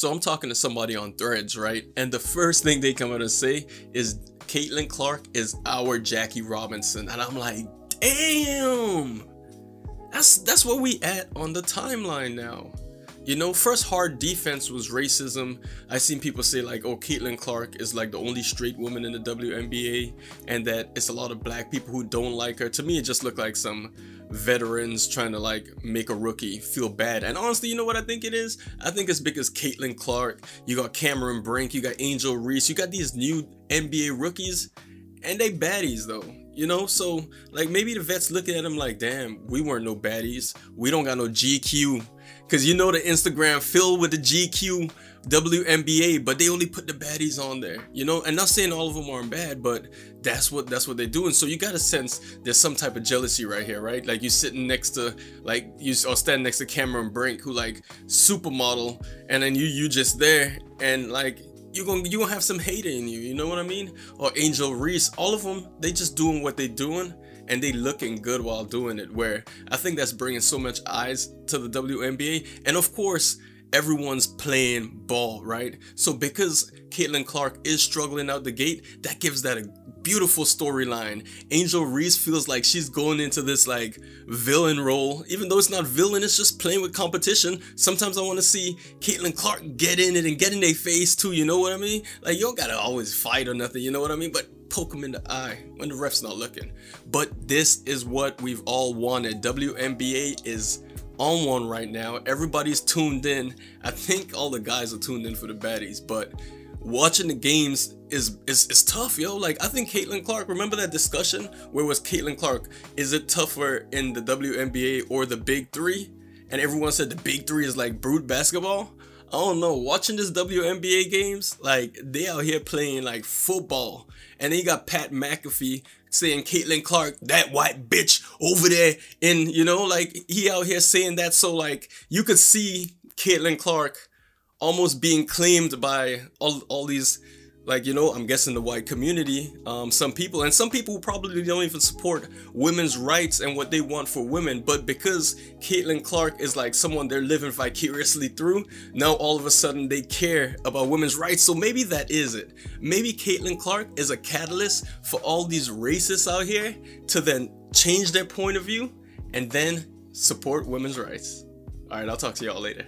So I'm talking to somebody on threads, right? And the first thing they come out and say is Caitlin Clark is our Jackie Robinson. And I'm like, damn. That's that's where we at on the timeline now. You know, first hard defense was racism. I seen people say like, oh, Caitlin Clark is like the only straight woman in the WNBA and that it's a lot of black people who don't like her. To me, it just looked like some veterans trying to like make a rookie feel bad. And honestly, you know what I think it is? I think it's because Caitlin Clark, you got Cameron Brink, you got Angel Reese, you got these new NBA rookies and they baddies though. You know, so like maybe the vets looking at him like, damn, we weren't no baddies. We don't got no GQ Cause you know the Instagram filled with the GQ WNBA, but they only put the baddies on there, you know. And not saying all of them aren't bad, but that's what that's what they're doing. So you got a sense there's some type of jealousy right here, right? Like you sitting next to like you or standing next to Cameron Brink, who like supermodel, and then you you just there, and like you gonna you gonna have some hate in you, you know what I mean? Or Angel Reese, all of them, they just doing what they doing and they looking good while doing it where I think that's bringing so much eyes to the WNBA and of course everyone's playing ball right? So because Caitlin Clark is struggling out the gate that gives that a beautiful storyline. Angel Reese feels like she's going into this like villain role. Even though it's not villain it's just playing with competition. Sometimes I want to see Caitlin Clark get in it and get in their face too you know what I mean? Like you don't gotta always fight or nothing you know what I mean? But poke him in the eye when the ref's not looking. But this is what we've all wanted. WNBA is on one right now. Everybody's tuned in. I think all the guys are tuned in for the baddies, but watching the games is is, is tough, yo. Like I think Caitlin Clark, remember that discussion where was Caitlin Clark? Is it tougher in the WNBA or the big three? And everyone said the big three is like brute basketball. I don't know, watching this WNBA games, like they out here playing like football. And then you got Pat McAfee saying Caitlin Clark, that white bitch over there. And you know, like he out here saying that so like you could see Caitlin Clark almost being claimed by all, all these like you know i'm guessing the white community um, some people and some people probably don't even support women's rights and what they want for women but because caitlin clark is like someone they're living vicariously through now all of a sudden they care about women's rights. So maybe that is it. Maybe caitlin clark is a catalyst for all these racists out here to then change their point of view and then support women's rights. All right i'll talk to y'all later